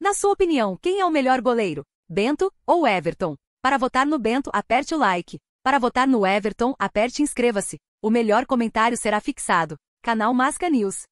Na sua opinião, quem é o melhor goleiro? Bento ou Everton? Para votar no Bento, aperte o like. Para votar no Everton, aperte inscreva-se. O melhor comentário será fixado. Canal Masca News.